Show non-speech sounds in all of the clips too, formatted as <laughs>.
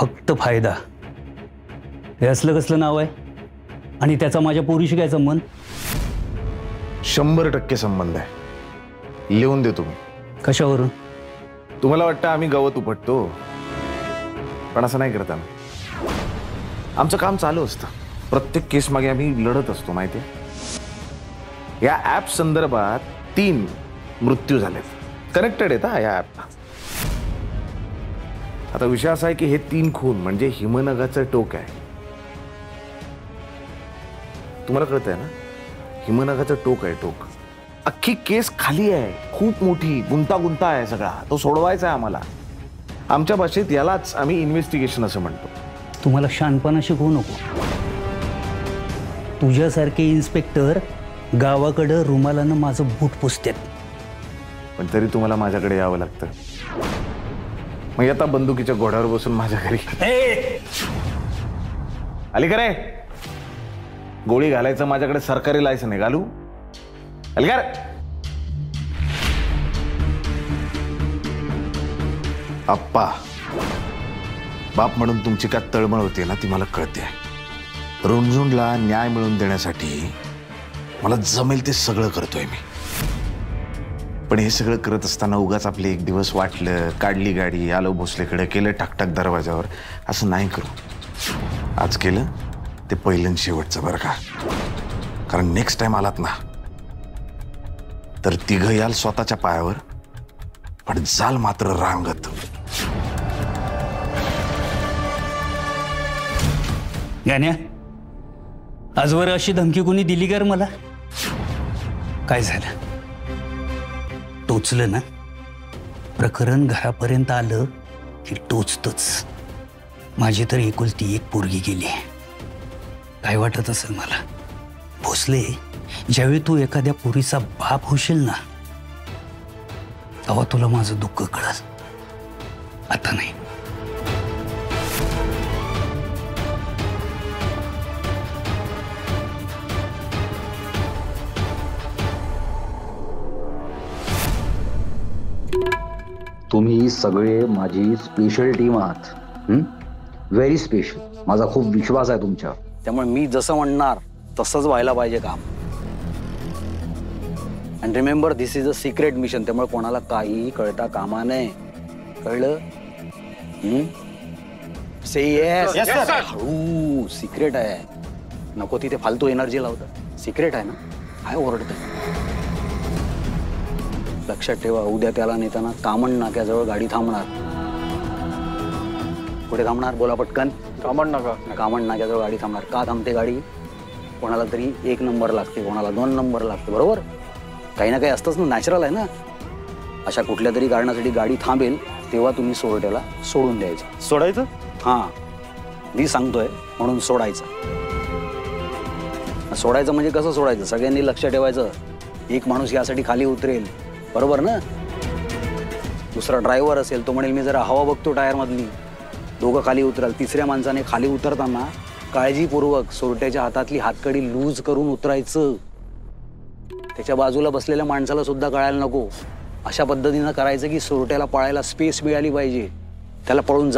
फक्त फायदा. हे असलं कसलं नाव आहे? आणि त्याचा माझ्या पोरीशी काय संबंध? शंभर टक्के संबंध आहे. लिहून देतो मी. कशावरून? तुम्हाला वाटतं आम्ही गवत उपटतो? पण असं नाही करत आम्ही. आमचं काम चालू असतं. प्रत्येक केस मागे आम्ही लढत असतो माहिती या ऍप संदर्भात तीन मृत्यू झालेत. कनेक्टेड आहेत हा या ऍप आता विषय असा आहे की हे तीन खून म्हणजे हिमनगाचं टोक आहे. तुम्हाला कळत आहे ना? हिमनगाचं टोक आहे टोक. अख्खी केस खाली आहे. खूप मोठी गुंतागुंता आहे सगळा. तो सोडवायचा आहे आम्हाला. आमच्या भाषेत यालाच आम्ही इन्व्हेस्टिगेशन असं म्हणतो. तुम्हाला शानपणा शिकवू नको. तुझ्यासारखे इन्स्पेक्टर गावाकडं रुमालानं माझं बूट पुसतात. पण तरी तुम्हाला माझ्याकडे यावं लागतं. मग आता बंदुकीच्या घोड्यावर बसून माझ्या घरी. आली का रे? गोळी घालायचं माझ्याकडे सरकारी लायसन आहे घालू? आली का रे? आप्पा बाप म्हणून तुमची काय तळमळ होती ना ती मला कळते. रुणझुंडला न्याय मिळवून देण्यासाठी मला जमेल ते सगळं करतोय मी. पण हे सगळं करत एक दिवस वाटलं, काढली गाडी, आलो भोसलेकडे, केलं टाकटाक दरवाजावर. असं नाही करू. आज केलं, ते पहिलं शेवटचं बरं का. कारण नेक्स्ट टाइम आलात ना, तर तिघ याल स्वतःच्या पायावर, पण जाल मात्र रांगत. गाण्या, आजवर अशी धमकी दिली का रे मला? काय टोचलं ना? प्रकरण घरापर्यंत आलं की टोचतच. माझी तर एकुलती एक पोरगी गेली काय वाटत असेल मला? भोसले, ज्यावेळी तू एखाद्या पोरीचा बाप होशील ना, तेव्हा तुला माझं दुःख कळल. आता नाही. तुम्ही सगळे माझी स्पेशल टीम आहात. व्हेरी स्पेशल माझा खूप विश्वास आहे तुमच्यावर. त्यामुळे मी जसं म्हणणार तसंच व्हायला पाहिजे काम. And remember this is a secret mission त्यामुळे कोणाला काहीही कळता कामा नये. कळलं? से येस हळू सिक्रेट आहे. नको तिथे फालतू एनर्जी लावतं सिक्रेट आहे ना? काय ओरडतं लक्षात ठेवा. उद्या त्याला नेताना कामण नाक्याजवळ गाडी थांबणार. कुठे थांबणार? बोला पटकन. कामण नका. कामण नाक्याजवळ गाडी थांबणार. का थांबते गाडी? कोणाला तरी एक नंबर लागते कोणाला दोन नंबर लागते बरोबर? काही ना काही असतंच ना नॅचरल आहे ना? अशा कुठल्या तरी कारणासाठी गाडी थांबेल तेव्हा तुम्ही सोरट्याला सोडून द्यायचं. सोडायचं? हां. मी सांगतोय म्हणून सोडायचं. सोडायचं म्हणजे कसं सोडायचं? सगळ्यांनी लक्ष ठेवायचं. एक माणूस यासाठी खाली उतरेल. बरोबर ना? दुसरा ड्रायव्हर असेल तो म्हणेल, मी जरा हवा बघतो टायरमधली. दोघं खाली उतराल. तिसऱ्या माणसाने खाली उतरताना काळजीपूर्वक सोरट्याच्या हातातली हातकडी लूज करून उतरायचं. बाजूला बसलेल्या माणसाला सुद्धा कळायला नको. अशा पद्धतीनं करायचं की सोरट्याला पळायला स्पेस मिळाली पाहिजे. त्याला पळून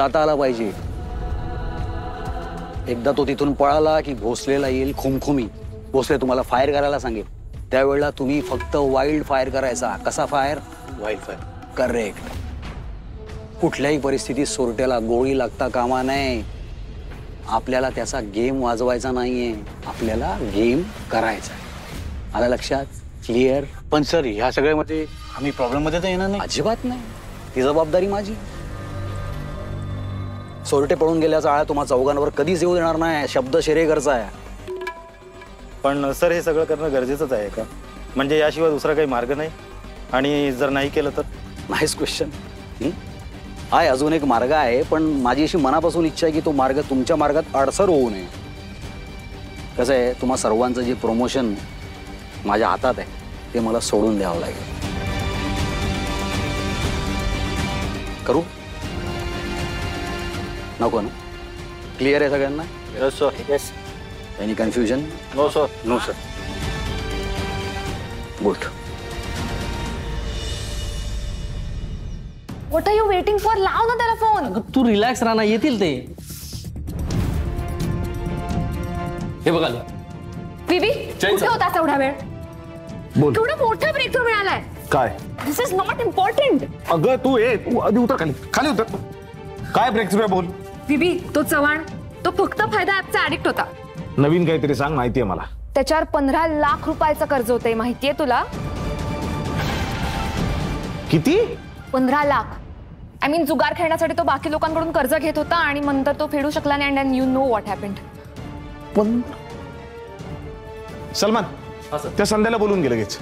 एकदा तो तिथून पळाला की येईल खुमखुमी. भोसले, तुम्हाला फायर करायला सांगेल त्यावेळेला तुम्ही फक्त वाईल्ड फायर करायचा. कसा फायर वाईल्ड फायर करेक्ट कुठल्याही परिस्थितीत सोरट्याला गोळी लागता कामा नये. आपल्याला त्याचा गेम वाजवायचा नाहीये. आपल्याला गेम करायचा आहे. आलं लक्षात? क्लिअर पण सर ह्या सगळ्यामध्ये आम्ही प्रॉब्लेम मध्ये तर येणार नाही. अजिबात नाही. ती जबाबदारी माझी. सोरटे पळून गेल्याचा आळा तुम्हा चौघांवर कधीच येऊ देणार नाही. शब्द शेरेकरचा आहे. पण सर हे सगळं करणं गरजेचंच आहे का? म्हणजे याशिवाय दुसरा काही मार्ग नाही? आणि जर नाही केलं तर? नाहीच क्वेश्चन आहे अजून एक मार्ग आहे पण माझी अशी मनापासून इच्छा आहे की तो मार्ग तुमच्या मार्गात अडसर होऊ नये. कसं आहे तुम्हा सर्वांचं जे प्रमोशन माझ्या हातात आहे ते मला सोडून द्यावं लागेल. करू? नको ना? क्लिअर आहे सगळ्यांना? Yes yes any confusion no sir no sir good what are you waiting लाव ना त्याला फ़ोन अगं तू रिलॅक्स राहणार येतील ते? हे बघा बीबी जैन कुठे sir. होतास एवढा वेळ. बोल. केवढा मोठा ब्रेक थ्रू मिळालाय. काय? दिस इज़ नॉट इम्पॉर्टंट अगं तू ये तू आधी उतर खाली. खाली उतर. काय ब्रेक थ्रू बोल. बीबी तो चव्हाण तो फक्त फ़ायदा ऍपचा ऍडिक्ट होता. नवीन काहीतरी सांग माहिती आहे मला. त्याच्यावर पंधरा लाख रुपयाचं कर्ज होतंय माहितीये तुला? किती? पंधरा लाख. आय मीन जुगार खेळण्यासाठी तो बाकी लोकांकडून कर्ज घेत होता आणि नंतर तो फेडू शकला नाही. And you know what happened पण सलमान त्या संध्याला बोलून गेलं लगेच.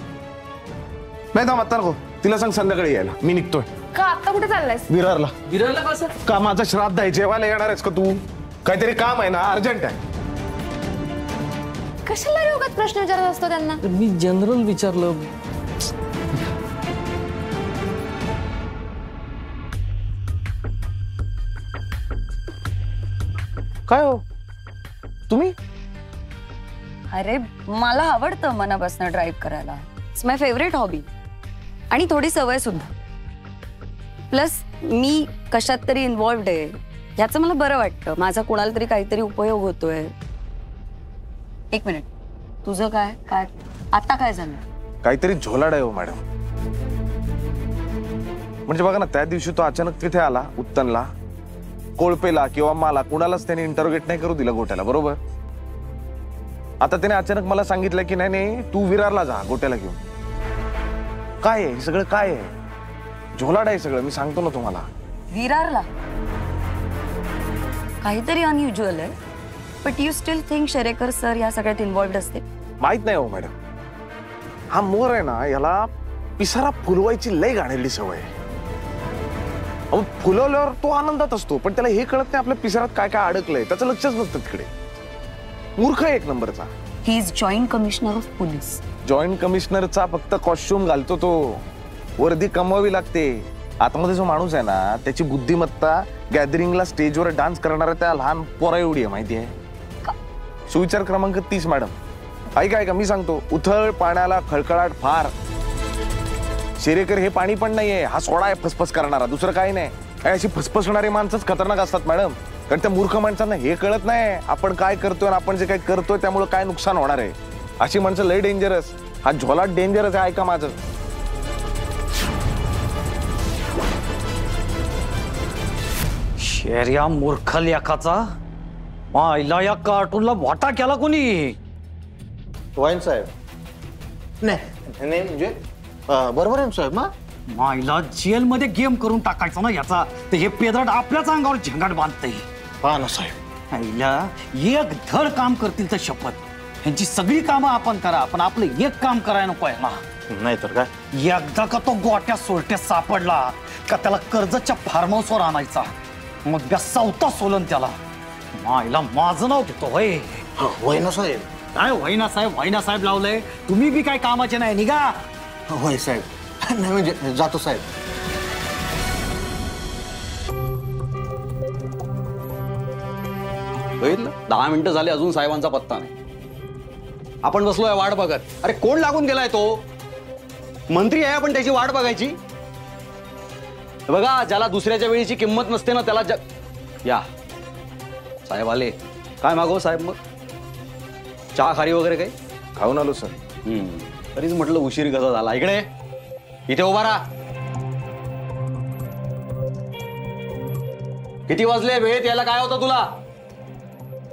नाही थांब आता नको. तिला सांग संध्याकाळी यायला. मी निघतोय. का आता कुठे चाललायस? विरारला. विरारला कसं का माझं श्राद्ध आहे जेवायला येणार आहेस का तू? काहीतरी काम आहे ना अर्जंट आहे. कशाला उगाच प्रश्न विचारत असतो त्यांना? मी जनरल विचारलं. काय हो? तुम्ही? अरे मला आवडतं मनापासून ड्राईव्ह करायला. इट्स माय फेवरेट हॉबी आणि थोडी सवय सुद्धा. प्लस मी कशात तरी इन्वॉल्ड आहे. ह्याचं मला बरं वाटतं. माझा कोणाला तरी काहीतरी उपयोग होतोय. एक मिनिट. तुझं काय? काय? आता काय झालं? काहीतरी झोलाड आहे हो मॅडम. म्हणजे बघा ना त्या दिवशी तो अचानक तिथे आला उत्तनला कोळपेला किंवा मला कुणालाच त्याने इंटरोगेट नाही करू दिलं गोट्याला बरोबर? आता त्याने अचानक मला सांगितलं की नाही नाही तू विरारला जा गोट्याला घेऊन. काय आहे? हे सगळं काय आहे? झोलाड आहे सगळं मी सांगतो ना तुम्हाला. विरारला? काहीतरी अनयुज्युअल आहे. But you still think Sherekar sir या सगळ्यात इन्वॉल्ड असते माहित नाही हो मॅडम हा मोर आहे ना याला पिसारा फुलवायची लय घाणेरली सवय आहे. अहो, फुलवल्यावर तो आनंदात असतो पण त्याला हे कळत नाही आपल्या पिसारात काय काय अडकलंय. त्याचं लक्षच नसतं तिकडे. मूर्ख आहे एक नंबरचा. He is joint commissioner of police joint कमिशनरचा फक्त कॉस्ट्युम घालतो तो. वर्दी कमवावी लागते. आतमध्ये जो माणूस आहे ना त्याची बुद्धिमत्ता गॅदरिंगला स्टेजवर डान्स करणाऱ्या त्या लहान पोरा एवढी आहे माहिती आहे? सुविचार क्रमांक तीस मॅडम ऐका ऐका, मी सांगतो, उथळ पाण्याला खळखळाट फार. शेरेकर, हे पाणी पण नाहीये. हा सोडा आहे फसफस करणारा. दुसरं काही नाही. अशी फसफसणारी माणसंच खतरनाक असतात मॅडम कारण त्या मूर्ख माणसांना हे कळत नाही. आपण काय करतोय आपण जे काय करतोय त्यामुळे काय नुकसान होणार आहे? अशी माणसं लय डेंजरस हा झोला डेंजरस आहे, ऐका माझं. शेर्या मूर्ख लेखाचा मायला या कार्टूनला वाटा केला कोणी वाईन साहेब। नाही नाही म्हणजे बरोबर आहे ना साहेब मा? मायला जेलमध्ये गेम करून टाकायचा ना याचा. तर हे पेदट आपल्याच अंगावर झंगाट बांधतंय. हा ना साहेब. आईला एक धड काम करतील तर शपथ. यांची सगळी कामं आपण करा पण आपलं एक काम करायला नको आहे ना नाही तर काय? एकदा का तो गोट्या सोलट्यात सापडला का त्याला कर्जतच्या फार्म हाऊसवर आणायचा? मग त्या सावता सोलन त्याला. मायला माझं नाव घेतो होय. होय ना साहेब. काय व्हायना साहेब? व्हायना साहेब लावलंय. तुम्ही बी काय कामाचे नाही निघा. होय साहेब. नाही म्हणजे जातो साहेब. बघितलं? दहा मिनिटं झाले अजून साहेबांचा पत्ता नाही. आपण बसलोय वाट बघत. अरे कोण लागून गेलाय तो? मंत्री आहे आपण त्याची वाट बघायची. हे बघा ज्याला दुसऱ्याच्या वेळीची किंमत नसते ना त्याला ज- या. साहेब आले. काय मागव साहेब मग? चहा खारी वगैरे काही? खाऊन आलो सर. हम्म. तरीच म्हटलं उशीर कसा झाला. इकडे. इथे उभा राहा. किती वाजले? वेळेत यायला काय होतं तुला?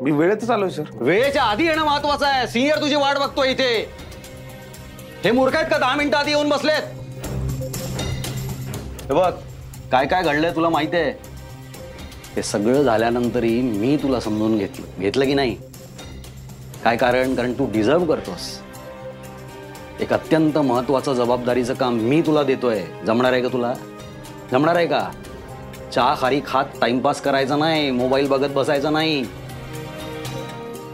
मी वेळेतच आलोय सर. वेळेच्या आधी येणं महत्वाचं आहे. सिनियर तुझी वाट बघतोय इथे. हे मूर्ख आहेत का? दहा मिनिटं आधी येऊन बसलेत. हे बघ काय काय घडलंय तुला माहीत आहे? हे सगळं झाल्यानंतरही मी तुला समजून घेतलं. घेतलं की नाही? काय कारण? कारण तू डिझर्व करतोस. एक अत्यंत महत्वाचं जबाबदारीचं काम मी तुला देतोय. जमणार आहे का तुला? जमणार आहे का? चहा खारी खात टाइमपास करायचा नाही मोबाईल बघत बसायचा नाही.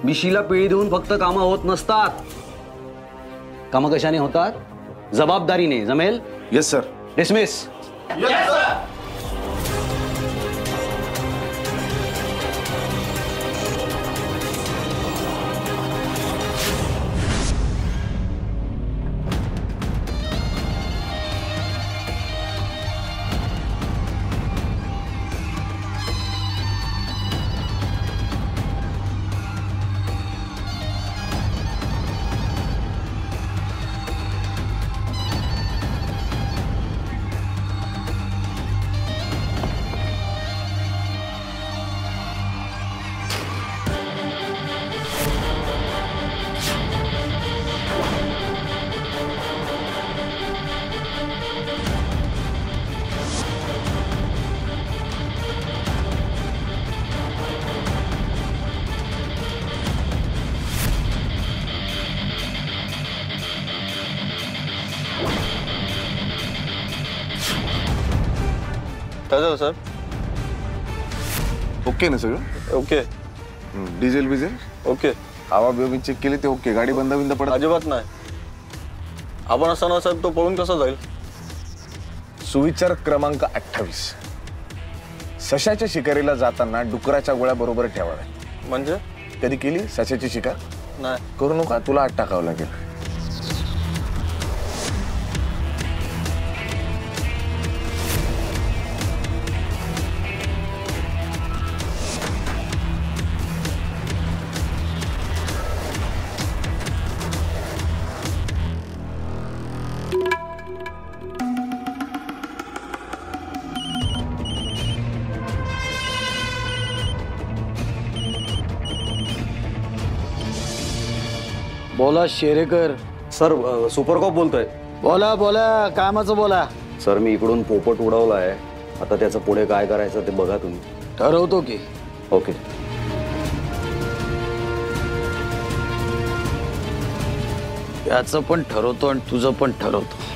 बिशीला पिळी देऊन फक्त कामं होत नसतात. कामं कशाने होतात? जबाबदारीने. जमेल? येस सर डिसमिस झालं सर ओके ना सगळं ओके डिझेल बिझेल? ओके हवा बिवा चेक केली ते ओके गाडी बंद बिंद पडत? अजिबात नाही. आपण असताना साहेब तो पळून कसा जाईल? सुविचार क्रमांक अठ्ठावीस. सशाच्या शिकारीला जाताना डुकराच्या गोळ्या बरोबर ठेवाव्या म्हणजे? कधी केली? सशाची शिकार? नाही. करू नका. तुला आत टाकावं लागेल. बोला शेरेकर. सर सुपर कॉप बोलतोय. बोला बोला कामाचं बोला. सर मी इकडून पोपट उडवला आहे आता त्याचं पुढे काय करायचं ते बघा तुम्ही. ठरवतो की. ओके. याचं पण ठरवतो आणि तुझं पण ठरवतो.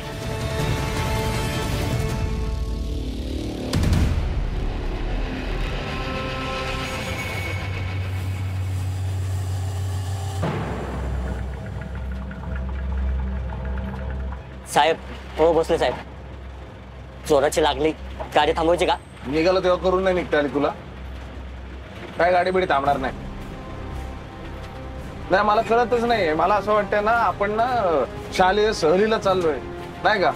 साहेब हो बसले साहेब. जोराची लागली. गाडी थांबवायची का? निघालो तेव्हा करून नाही निघता आली तुला. काय गाडी बिडी थांबणार नाही. नाही मला कळतच नाही मला असं वाटतंय ना आपण ना शालेय सहलीला चाललोय. नाही का?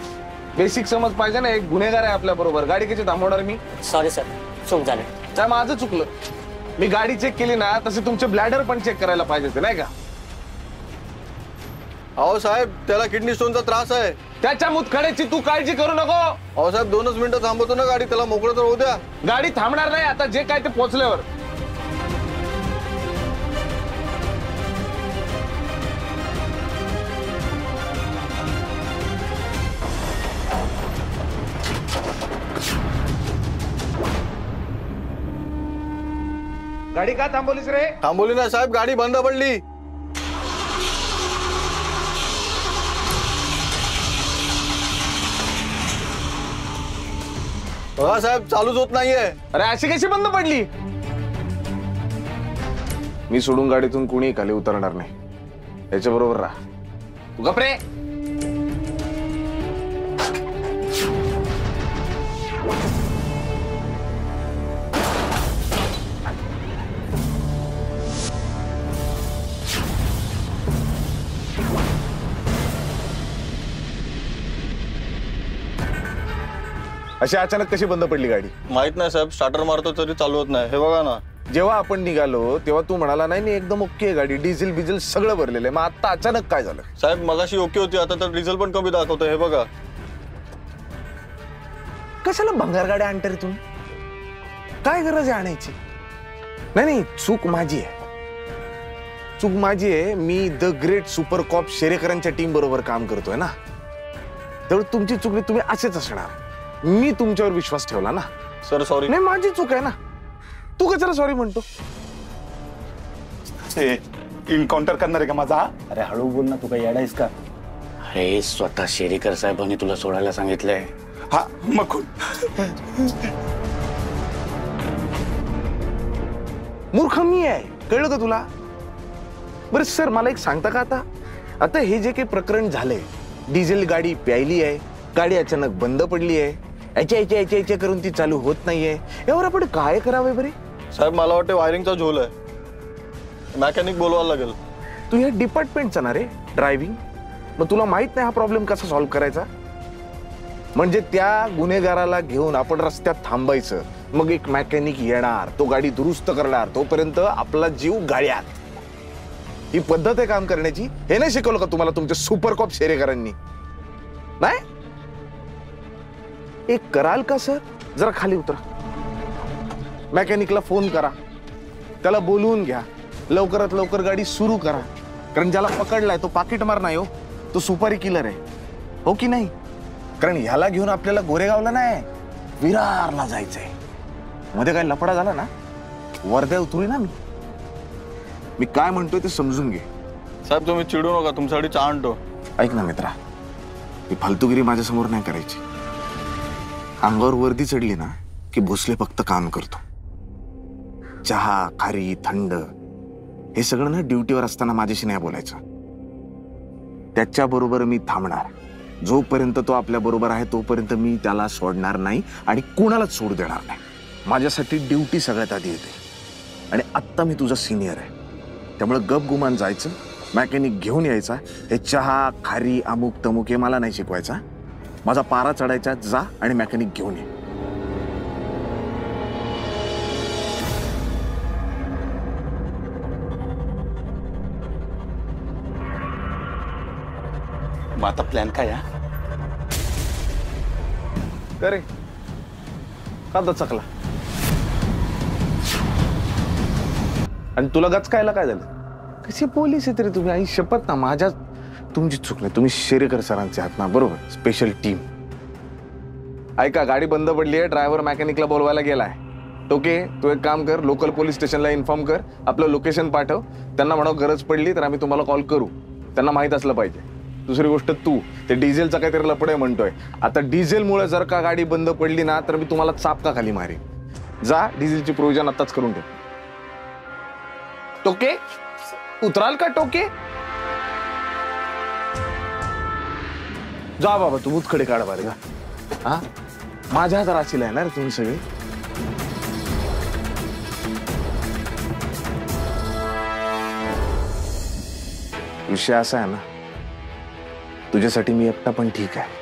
बेसिक समज पाहिजे ना एक गुन्हेगार आहे आपल्या बरोबर. गाडी कशी थांबवणार मी? सॉरी सर चूक झाली. काय माझं चुकलं. मी गाडी चेक केली ना तसे तुमचे ब्लॅडर पण चेक करायला पाहिजे होते नाही का? अहो साहेब त्याला किडनी स्टोनचा त्रास आहे त्याच्या मुतखड्याची तू काळजी करू नको. अहो साहेब दोनच मिनिटं थांबवतो ना गाडी त्याला मोकळं तर होऊ द्या. गाडी थांबणार नाही आता जे काय ते पोहोचल्यावर गाडी का थांबवलीस रे? थांबवली नाही साहेब गाडी बंद पडली. बघा साहेब, चालूच होत नाहीये। अरे अशी कशी बंद पडली? मी सोडून गाडीतून कुणी खाली उतरणार नाही. याच्या बरोबर राहा. तू गपरे अशी अचानक कशी बंद पडली गाडी? माहीत नाही साहेब स्टार्टर मारतो तरी चालू होत नाही. हे बघा ना. जेव्हा आपण निघालो तेव्हा तू म्हणाला नाही नाही एकदम ओके आहे गाडी. डिझेल बिझेल सगळं भरलेलं आहे. मग आता अचानक काय झालं? साहेब मगाशी ओके होती आता तर डिझेल पण कमी दाखवतोय हे बघा. कशाला भंगार गाड्या आणता रे तुम्ही? काय गरज आहे आणायची? नाही नाही चूक माझी आहे. चूक माझी आहे मी द ग्रेट सुपर कॉप शेरेकरांच्या टीम बरोबर काम करतोय ना. त्यामुळे तुमची चूक नाही तुम्ही असेच असणार. मी तुमच्यावर विश्वास ठेवला ना? सर सॉरी नाही माझी चूक आहे ना? तू कशाला सॉरी म्हणतो? इन्काउंटर करणार आहे का माझा? अरे हळू बोल ना तू काही येडायस का? अरे स्वतः शेरेकर साहेबांनी तुला सोडायला सांगितलंय. हा मग कोण? मूर्ख मी आहे. कळलं का तुला? बरं सर मला एक सांगता का आता? आता हे जे काही प्रकरण झालंय डिझेल गाडी प्यायली आहे गाडी अचानक बंद पडली आहे याच्या याच्या याच्या याच्या करून ती चालू होत नाहीये. यावर आपण काय करावे बरे? साहेब मला वाटतं वायरिंगचा झोल आहे. मॅकॅनिक बोलवायला लागेल. तू या डिपार्टमेंटचा ना रे ड्रायव्हिंग मग तुला माहीत नाही हा प्रॉब्लेम कसा सॉल्व्ह करायचा? म्हणजे त्या गुन्हेगाराला घेऊन आपण रस्त्यात थांबायचं. मग एक मॅकॅनिक येणार तो गाडी दुरुस्त करणार तोपर्यंत आपला जीव गाळ्यात. ही पद्धत आहे काम करण्याची. हे नाही शिकवलं का तुम्हाला तुमच्या सुपर कॉप शेरेकरांनी? नाही? एक कराल का सर? जरा खाली उतरा. मॅकॅनिकला फोन करा. त्याला बोलवून घ्या. लवकरात लवकर गाडी सुरू करा. कारण ज्याला पकडलाय तो पाकिट मार नाही हो. तो सुपारी किलर आहे. हो की नाही? कारण ह्याला घेऊन आपल्याला गोरेगावला नाही विरारला जायचंय. मध्ये काय लफडा झाला ना? वर्ध्या उतरू ना मी. मी काय म्हणतोय ते समजून घे. साहेब तुम्ही चिडू नका. तुमच्यासाठी आणतो. ऐक ना मित्रा ही फालतूगिरी माझ्यासमोर नाही करायची. अंगावर वर्दी चढली ना, की भोसले फक्त काम करतो. चहा, खारी, थंड, हे सगळं ना ड्युटीवर असताना माझ्याशी नाही बोलायचं. त्याच्याबरोबर मी थांबणार. जोपर्यंत तो आपल्या बरोबर आहे, तोपर्यंत मी त्याला सोडणार नाही आणि कुणालाच सोडू देणार नाही. माझ्यासाठी ड्युटी सगळ्यात आधी येते. आणि आत्ता मी तुझा सिनियर आहे. त्यामुळे गप गुमान जायचं, मॅकॅनिक घेऊन यायचा, हे चहा, खारी अमुक तमुक हे मला नाही शिकवायचा. माझा पारा चढायचा जा आणि मॅकॅनिक घेऊन ये. मग आता प्लॅन काय हा? करे. का दचकला आणि तुला गचकायला काय झालं? कशी पोलीस आहे तरी तुम्ही आई? शपथ ना माझ्या तुमची चूक नाही, तुम्ही शेरेकर सरांचे आहात ना, बरोबर? स्पेशल टीम ऐका, गाडी बंद पडली आहे ड्रायव्हर मेकॅनिकला बोलवायला गेलाय. ओके तू एक काम कर लोकल पोलीस स्टेशनला इन्फॉर्म कर, आपलं लोकेशन पाठव. त्यांना म्हणा गरज पडली तर आम्ही तुम्हाला कॉल करू. त्यांना माहीत असलं पाहिजे. दुसरी गोष्ट तू, ते डिझेलचा काहीतरी लपडे म्हणतोय. आता डिझेलमुळे जर का गाडी बंद पडली ना, तर मी तुम्हाला चापका खाली मारेन. जा डिझेलची प्रोव्हिजन आताच करून ठेव. टोके? उतराल का टोके? जा बाबा, तू मुतखडे काढ बरं का हा? माझ्या आहे ना रे तुम्ही सगळे? विषय असा आहे ना, तुझ्यासाठी मी एकटा पण ठीक आहे.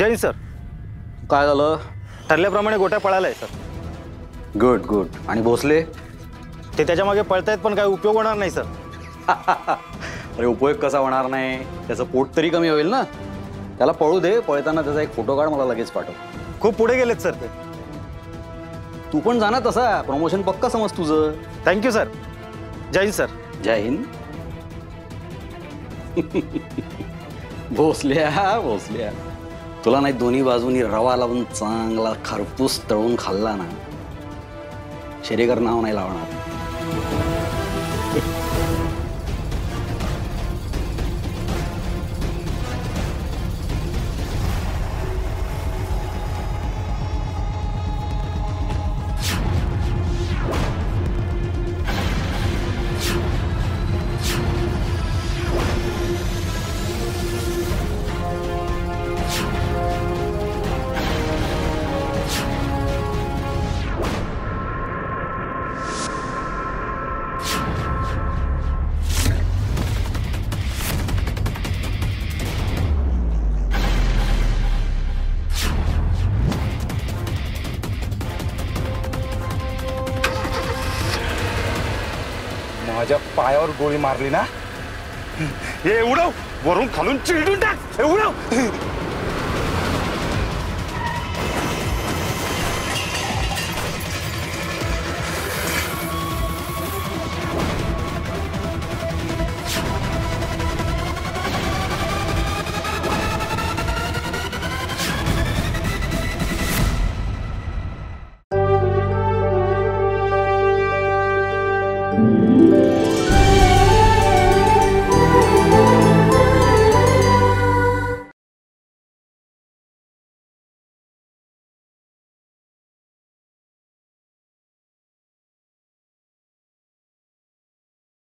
जैन सर. काय झालं? ठरल्याप्रमाणे गोट्या पळालाय सर. गुड गुड आणि भोसले? ते त्याच्या मागे पळतायत पण काय उपयोग होणार नाही सर. <laughs> अरे उपयोग कसा होणार नाही? त्याचं पोट तरी कमी होईल ना? त्याला पळू दे पळताना त्याचा एक फ़ोटो काढ मला लगेच पाठव. खूप पुढे गेलेत सर ते. तू पण तसा. प्रमोशन पक्का समज तुझं. Thank you sir Jain sir. Jai Hind. <laughs> भोसल्या भोसल्या. तुला नाही दोन्ही बाजूनी रवा लावून चांगला खरपूस तळून खाल्ला ना शरीगर नाव नाही लावणार. पायावर गोळी मारली ना। हे उडव वरून खालून चिरडून टाक हे उडव